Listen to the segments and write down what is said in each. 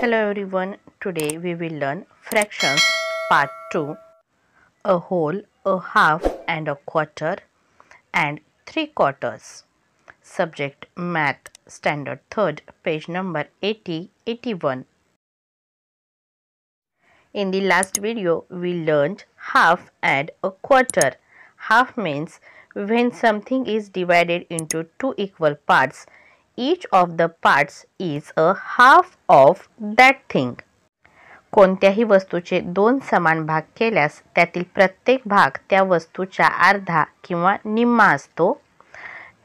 Hello everyone, today we will learn fractions part 2 a whole, a half, and a quarter, and three quarters. Subject Math Standard 3rd, page number 80 81. In the last video, we learned half and a quarter. Half means when something is divided into two equal parts, each of the parts is a half of that thing. कोणत्याही वस्तूचे दोन समान भाग केल्यास त्यातील प्रत्येक भाग त्या वस्तूच्या अर्धा किंवा निम्मा असतो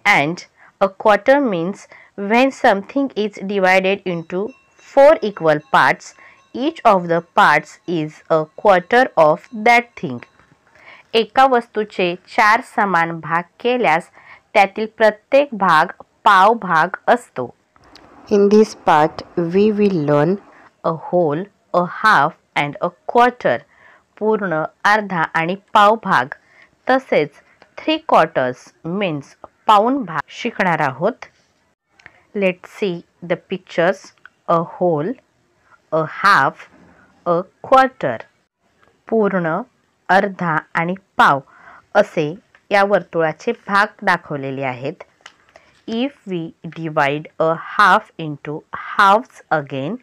and a quarter means when something is divided into four equal parts each of the parts is a quarter of that thing. एका वस्तूचे चार समान भाग केल्यास त्यातील प्रत्येक भाग पाव भाग असतो. In this part we will learn a whole a half and a quarter पूर्ण अर्धा आणि पाव भाग तसेच थ्री क्वार्टर्स मीन्स पाऊन भाग शिकणार आहोत. Let see the pictures a whole a half a quarter पूर्ण अर्धा आणि पाव असे या वर्तुळाचे भाग दाखवलेले आहेत. If we divide a half into halves again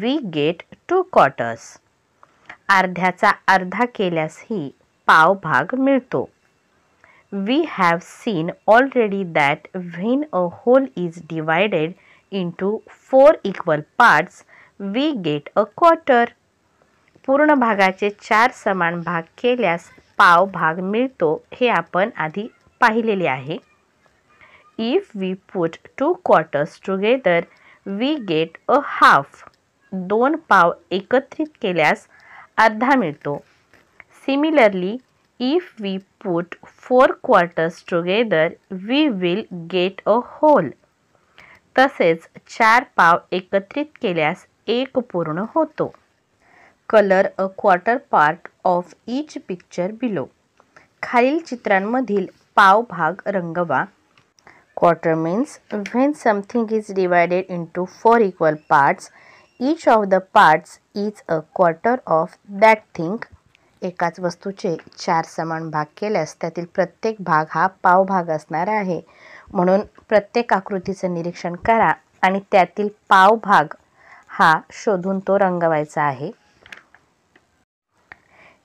we get two quarters अर्ध्याचा अर्धा केल्यासही पाव भाग मिळतो. We have seen already that when a whole is divided into four equal parts we get a quarter पूर्ण भागाचे चार समान भाग केल्यास पाव भाग मिळतो हे आपण आधी पाहिलेले आहे. If we put two quarters together we get a half दोन पाव एकत्रित केल्यास अर्धा मिळतो. Similarly if we put four quarters together we will get a whole तसेच चार पाव एकत्रित केल्यास एक पूर्ण होतो. Colour a quarter part of each picture below खालील चित्रांमधील पाव भाग रंगवा. Quarter means when something is divided into four equal parts each of the parts is a quarter of that thing. एकाच वस्तूचे चार समान भाग केल्यास त्यातील प्रत्येक भाग हा पाव भाग असणार आहे म्हणून प्रत्येक आकृतीचं निरीक्षण करा आणि त्यातील पाव भाग हा शोधून तो रंगवायचा आहे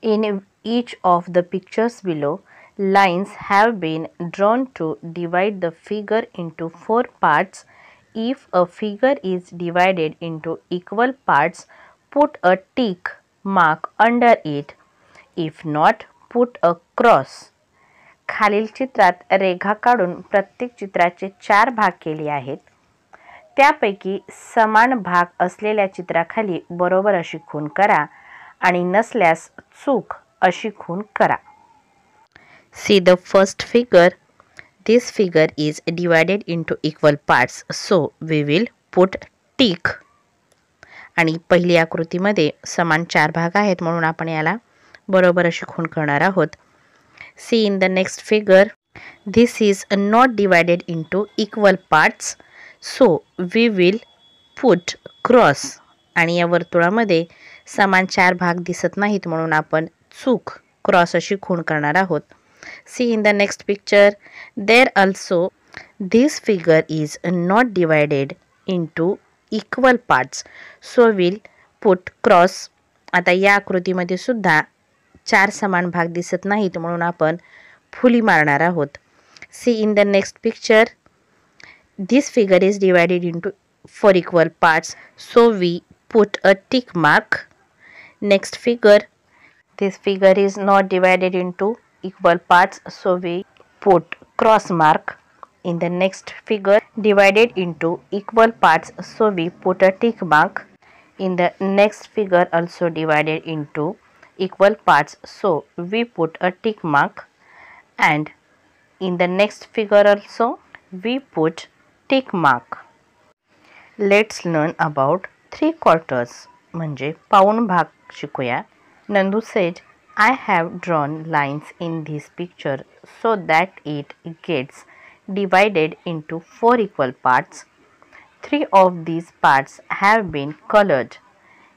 in each of the pictures below Lines have been drawn to divide the figure into four parts if a figure is divided into equal parts put a tick mark under it if not put a cross खालील चित्रात रेखा काढून प्रत्येक चित्राचे चार भाग केले आहेत. त्यापैकी समान भाग असलेल्या चित्राखाली बरोबर अशी खून करा आणि नसल्यास चूक अशी खून करा. See the first figure This figure is divided into equal parts so we will put tick आणि पहिली आकृतीमध्ये समान चार भाग आहेत म्हणून आपण याला बरोबर अशी खून करणार आहोत. See in the next figure this is not divided into equal parts so we will put cross आणि या वर्तुळामध्ये समान चार भाग दिसत नाहीत म्हणून आपण चूक क्रॉस अशी खूण करणार आहोत. See in the next picture there also this figure is not divided into equal parts so will put cross आता या आकृतीमध्ये सुद्धा चार समान भाग दिसत नाहीत म्हणून आपण फुली मारणार आहोत. See in the next picture this figure is divided into four equal parts. So we put a tick mark. Next figure this figure is not divided into equal parts so we put cross mark in the next figure divided into equal parts so we put a tick mark in the next figure also divided into equal parts so we put a tick mark and in the next figure also we put tick mark let's learn about three quarters म्हणजे पाऊण भाग शिकूया Nandu says I have drawn lines in this picture so that it gets divided into four equal parts Three of these parts have been colored.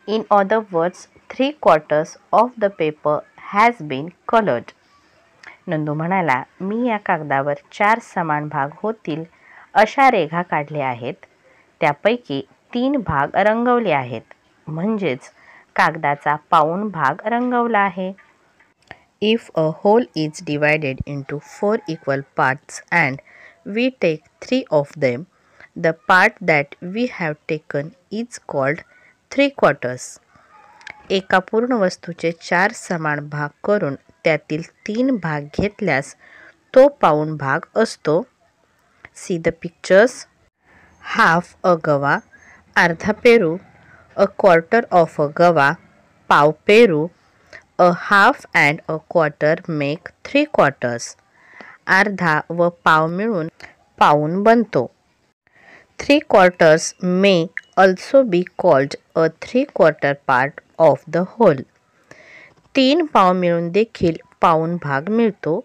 In other words, three quarters of the paper has been colored. Nandu म्हणाला मी या कागदावर चार समान भाग होतील अशा रेघा काढल्या आहेत त्यापैकी तीन भाग रंगवले आहेत म्हणजेच कागदाचा पाऊन भाग रंगवला आहे. If a whole is divided into four equal parts and we take three of them the part that we have taken is called three quarters एका पूर्ण वस्तूचे चार समान भाग करून त्यातील तीन भाग घेतल्यास तो पाऊन भाग असतो. See the pictures half a guava अर्धा पेरू a quarter of a guava पाव पेरू a half and a quarter make three quarters अर्धा व पाव मिळून पाऊन बनतो three quarters may also be called a three quarter part of the whole तीन पाव मिळून देखील पाऊन भाग मिळतो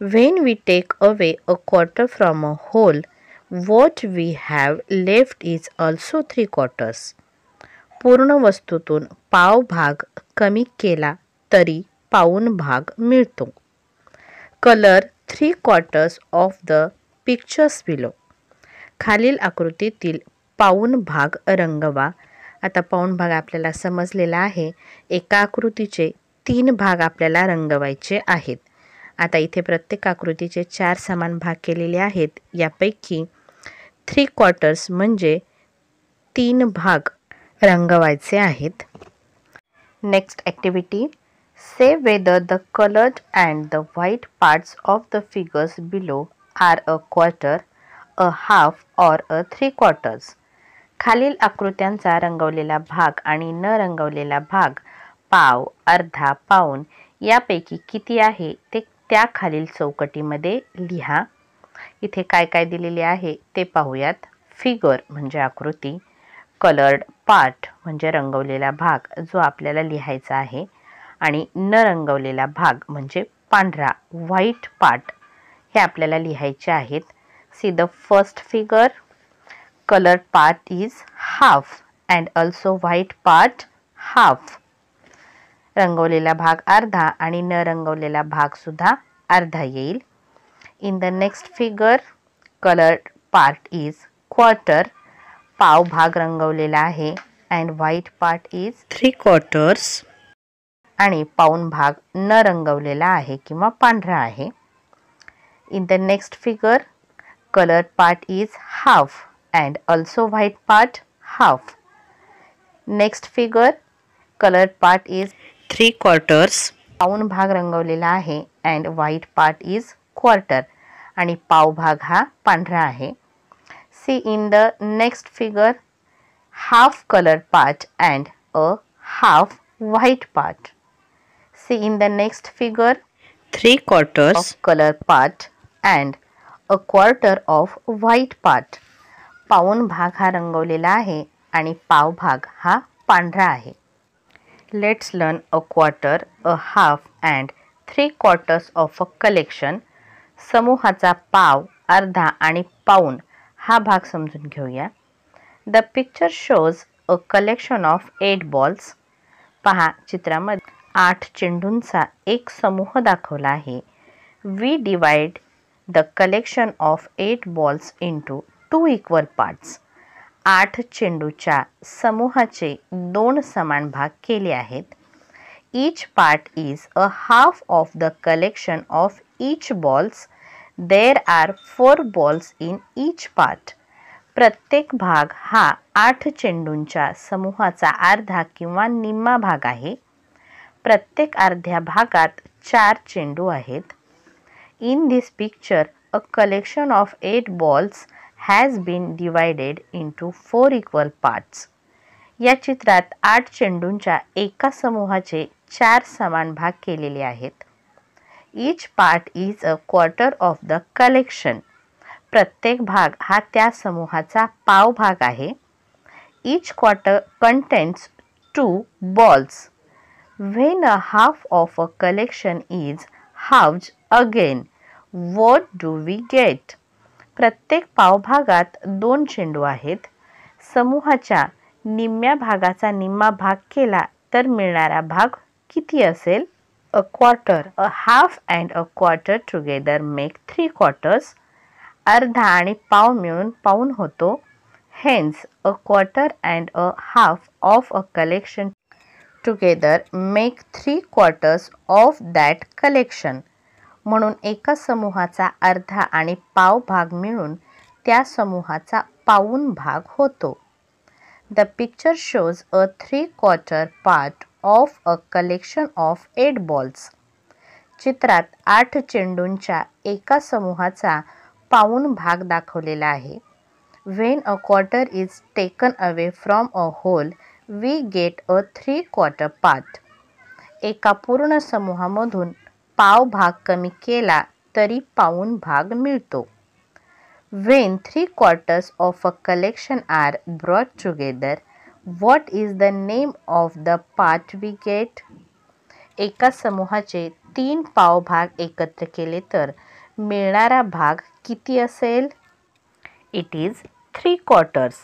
when we take away a quarter from a whole what we have left is also three quarters पूर्ण वस्तूतून पाव भाग कमी केला तरी पाऊन भाग मिळतो. Colour three quarters of the pictures below खालील आकृतीतील पाऊन भाग रंगवा. आता पाऊन भाग आपल्याला समजलेला आहे. एका आकृतीचे तीन भाग आपल्याला रंगवायचे आहेत. आता इथे प्रत्येक आकृतीचे चार समान भाग केलेले आहेत. यापैकी थ्री क्वार्टर्स म्हणजे तीन भाग रंगवायचे आहेत. Next activity say whether the coloured and the white parts of the figures below are a quarter a half or a three quarters खालील आकृत्यांचा रंगवलेला भाग आणि न रंगवलेला भाग पाव अर्धा पाऊन यापैकी किती आहे ते त्या खालील चौकटीमध्ये लिहा. इथे काय काय दिलेले आहे ते पाहूयात. फिगर म्हणजे आकृती. कलर्ड पार्ट म्हणजे रंगवलेला भाग जो आपल्याला लिहायचा आहे. आणि न रंगवलेला भाग म्हणजे पांढरा व्हाईट पार्ट हे आपल्याला लिहायचे आहेत. See the first figure colour part is half and also white part half रंगवलेला भाग अर्धा आणि न रंगवलेला भागसुद्धा अर्धा येईल. In the next figure colour part is quarter पाव भाग रंगवलेला आहे. And white part is three quarters आणि पाऊन भाग न रंगवलेला आहे किंवा पांढरा आहे. In the next figure colour part is half and also white part half next figure colour part is three quarters पाऊन भाग रंगवलेला आहे and white part is quarter आणि पाव भाग हा पांढरा आहे. See in the next figure half colour part and a half white part See in the next figure, three quarters. of color part and a quarter of white part. पाऊन भाग हा रंगवलेला आहे आणि पाव भाग हा पांढरा आहे. Let's learn a quarter a half and three quarters of a collection समूहाचा पाव अर्धा आणि पाऊन हा भाग समजून घेऊया. The picture shows a collection of eight balls पहा चित्रामध्ये आठ चेंडूंचा एक समूह दाखवला आहे. We divide the collection of eight balls into two equal parts आठ चेंडूच्या समूहाचे दोन समान भाग केले आहेत. Each part is a half of the collection of each balls there are four balls in each part प्रत्येक भाग हा आठ चेंडूंच्या समूहाचा अर्धा किंवा निम्मा भाग आहे. प्रत्येक अर्ध्या भागात चार चेंडू आहेत. In this picture a collection of eight balls has been divided into four equal parts या चित्रात आठ चेंडूंच्या एका समूहाचे चार समान भाग केलेले आहेत. Each part is a quarter of the collection प्रत्येक भाग हा त्या समूहाचा पाव भाग आहे. Each quarter contents two balls when a half of a collection is house again what do we get प्रत्येक पावभागात दोन चेंडू आहेत. समूहाच्या निम्म्या भागाचा निम्मा भाग केला तर मिळणारा भाग किती असेल? A quarter a half and a quarter together make three quarters अर्धा आणि पाव मिळून पाऊन होतो. Hence a quarter and a half of a collection together make three quarters of that collection म्हणून एका समूहाचा अर्धा आणि पाव भाग मिळून त्या समूहाचा पाऊन भाग होतो. The picture shows a three quarter part of a collection of eight balls. चित्रात आठ चेंडूंच्या एका समूहाचा पाऊन भाग दाखवलेला आहे. When a quarter is taken away from a whole we get a three quarter part एका पूर्ण समूहामधून पाव भाग कमी केला तरी पाऊन भाग मिळतो. When three quarters of a collection are brought together what is the name of the part we get एका समूहाचे तीन पाव भाग एकत्र केले तर मिळणारा भाग किती असेल? इट इज थ्री क्वार्टर्स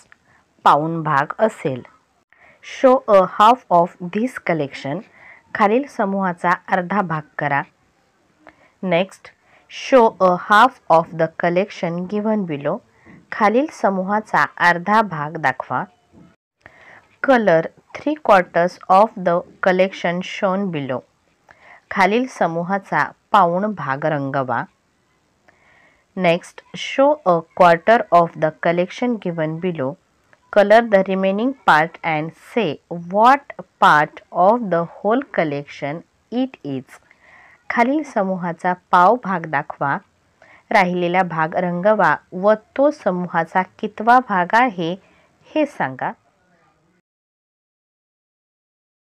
पाऊन भाग असेल. Show a half of this collection खालील समूहाचा अर्धा भाग करा. Next show a half of the collection given below खालील समूहाचा अर्धा भाग दाखवा. Colour three quarters of the collection shown below खालील समूहाचा पाऊण भाग रंगवा. Next show a quarter of the collection given below colour the remaining part and say what part of the whole collection it is खालील समूहाचा पाव भाग दाखवा. राहिलेला भाग रंगवा व तो समूहाचा कितवा भाग आहे हे सांगा.